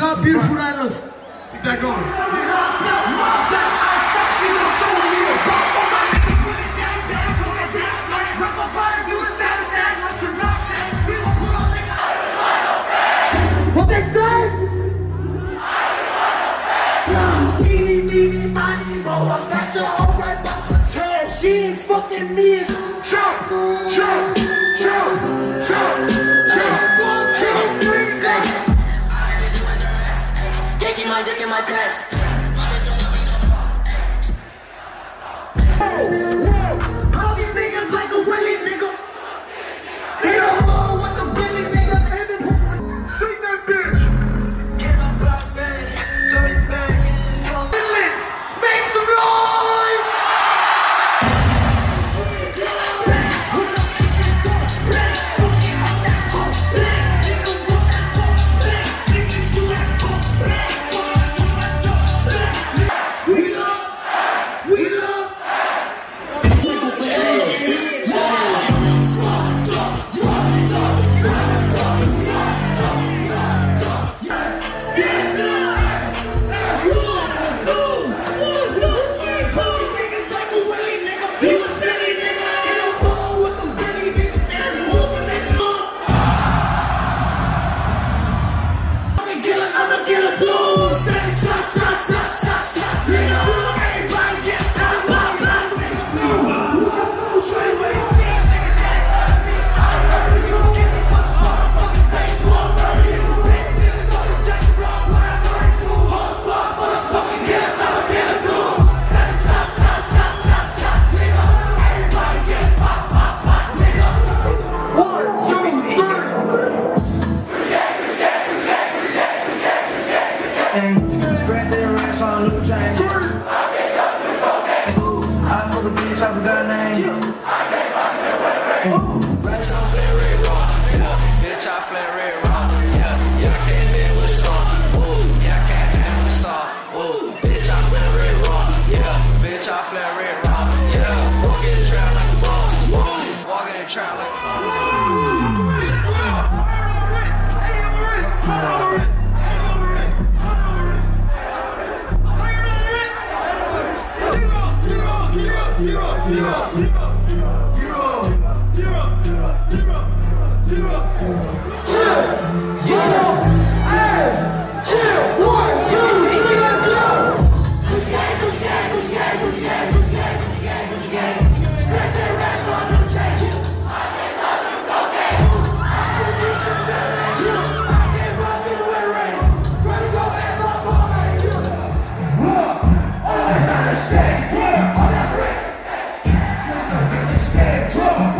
bir furaylıq. Keep that going. What they say? She ain't fucking me. Jump, jump, jump, jump, my dick in my pants. On 一个一个 Let's go!